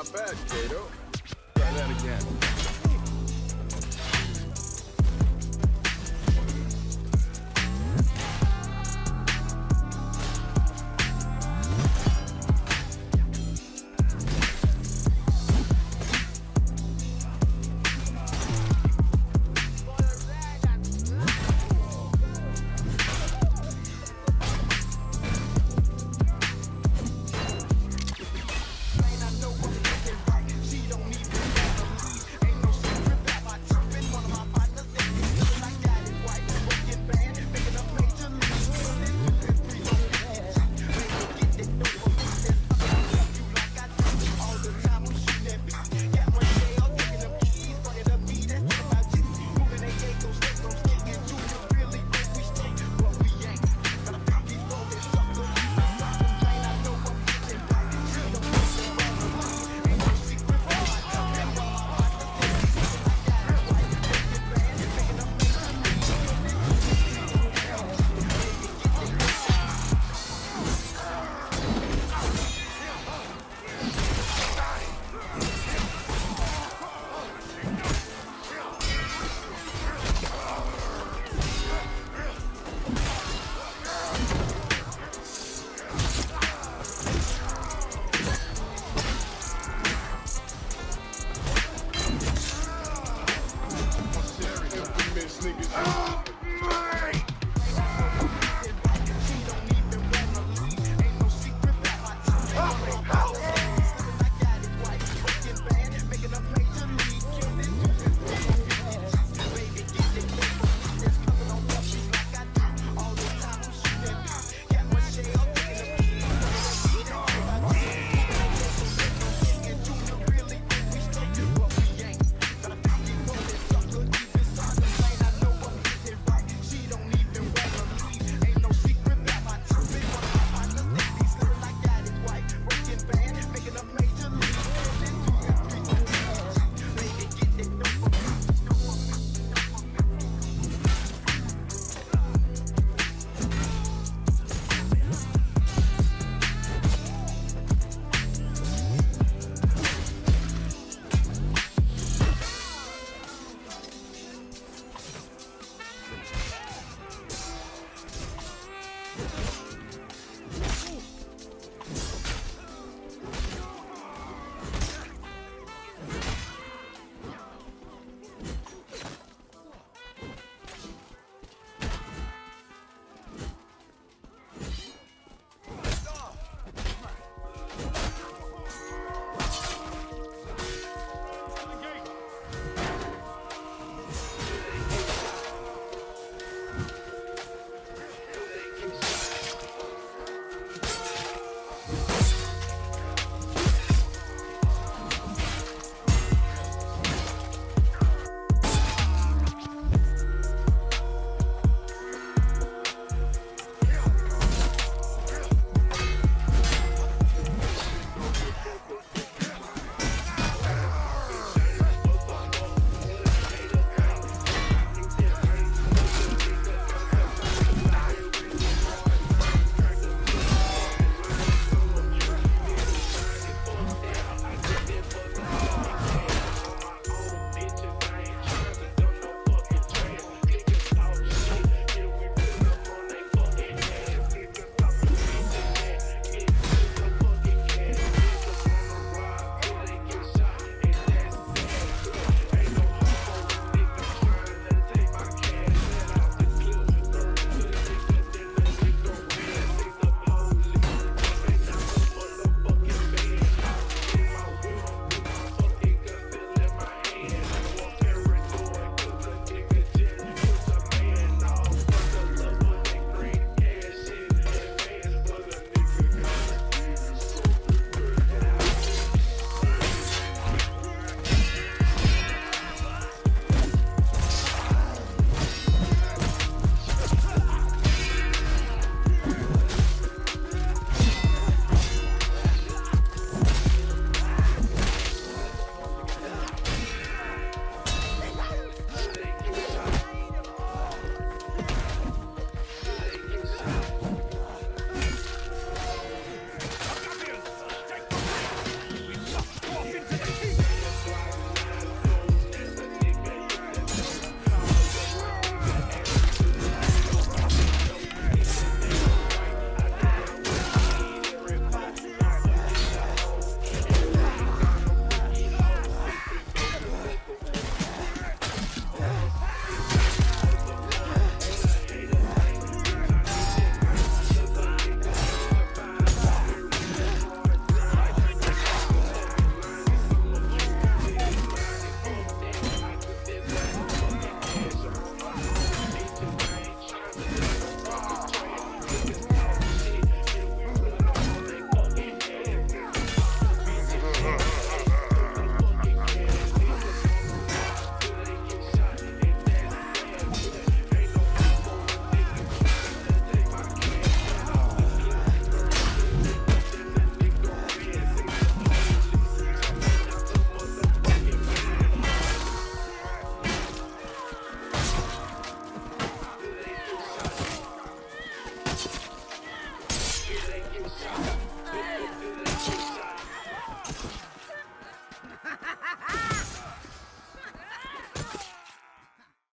Not bad, Kato. Try that again.